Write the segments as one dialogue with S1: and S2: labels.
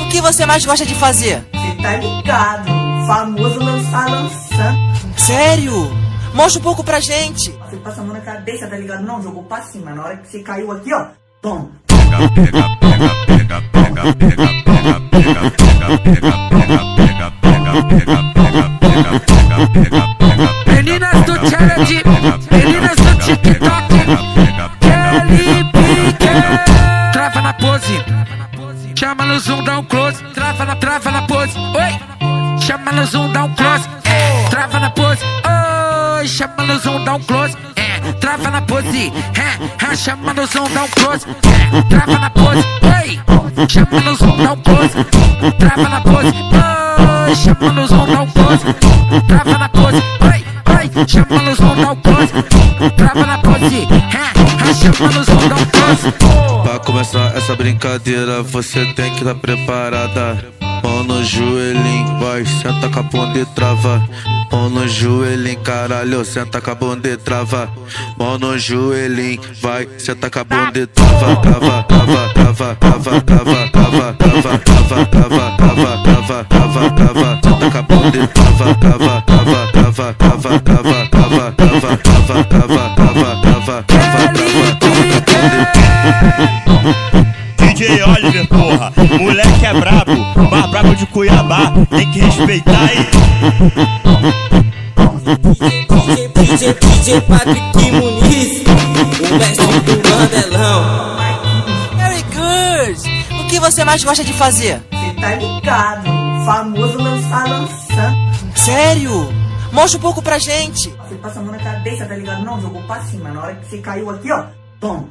S1: O que você mais gosta de fazer?
S2: Cê tá ligado, famoso lançar lançando.
S1: Sério? Mostra um pouco pra gente.
S2: Você passa a mão na cabeça, tá ligado? Não, jogou pra cima. Na hora que você caiu aqui, ó, toma.
S3: Meninas do challenge, meninas do TikTok, no zoom, dá um close. Trava na, trava na pose, oi. Chama no zoom, dá um close. É, trava na pose, oi. Chama no zoom, dá um close. É, trava na pose, é, é, chama no zoom, dá um close. É, trava na pose, oi. Chama no zoom, dá um close. Trava na pose, oi. Chama no zoom, dá um close. Trava na pose, oi, oi. Chama no zoom, dá um close. Trava na pose, é, é, um.
S4: Pra começar essa brincadeira, você tem que estar preparada. Mão no joelhinho, vai, senta com a bunda e trava. Mão no joelhinho, caralho, senta com a bunda e trava. Mão no joelhinho, vai, senta com a bunda e trava. Trava, trava, trava, trava, trava, trava, trava, trava, trava, trava, trava, trava, trava. Senta com a bunda e trava, trava, trava, trava, trava, trava, trava, trava, trava, trava, trava, trava,
S5: DJ Oliver, porra, moleque é brabo, mais brabo de Cuiabá, tem que respeitar aí.
S6: DJ, DJ, DJ Patrick Muniz, o mestre do Mandelão.
S1: Harry Curse, o que você mais gosta de fazer?
S2: Cê tá ligado, famoso lançar lançando.
S1: Sério? Mostra um pouco pra gente.
S2: Você passa a mão na cabeça, tá ligado? Não, jogou pra cima. Na hora que você caiu aqui, ó, toma.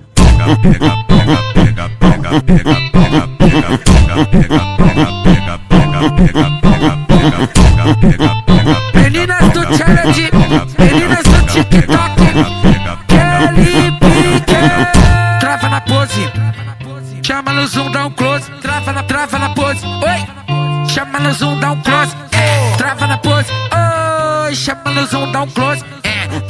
S3: Meninas do challenge, meninas do TikTok, Kelly Pique. Trava na pose, chama no zoom, dá um close. Trava na, trava na pose, oi. Chama no zoom, dá um close. Trava na pose, oi. Chama no zoom, dá um close.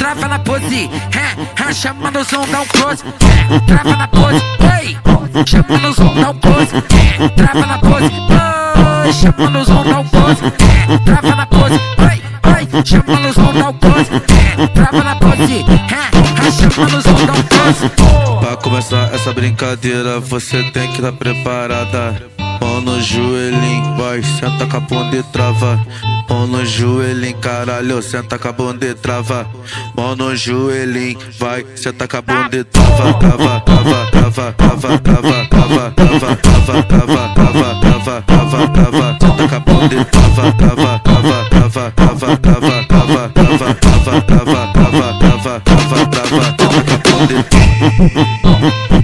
S3: Trava na pose, é, é, chama no zoom, dá um close. É, trava na pose, oi. Chama no zoom, dá um close. É, trava na pose, oi. Chama no zoom, dá um close. É, trava na pose, oi, oi. Chama no zoom, dá um close. É, trava na pose, é, é, chama no zoom, dá um close.
S4: Pra começar essa brincadeira, você tem que estar preparada. Mão no joelhinho, vai, senta com a bunda e trava. Mão no joelhinho, caralho, senta com a bunda e trava. Mão no joelhinho, vai, senta com a bunda e trava. Trava, trava, trava, trava, trava, trava, trava, trava, trava, trava, trava, trava, trava. Senta com a bunda e trava, trava, trava, trava, trava, trava, trava, trava, trava, trava, trava, trava, trava, trava. Senta com a bunda e trava.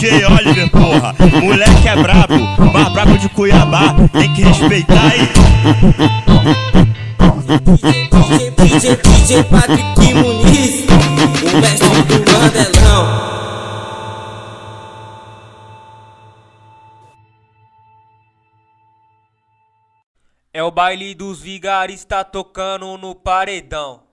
S5: DJ Oliver, porra, moleque é brabo, brabo de Cuiabá, tem que respeitar aí.
S6: DJ, DJ, DJ Patrick Muniz, o mestre do Mandelão.
S7: É o baile dos vigaristas tocando no paredão.